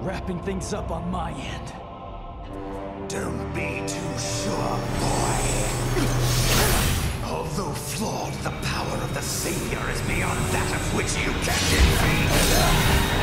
Wrapping things up on my end. Don't be too sure, boy. Although flawed, the power of the Savior is beyond that of which you can defeat.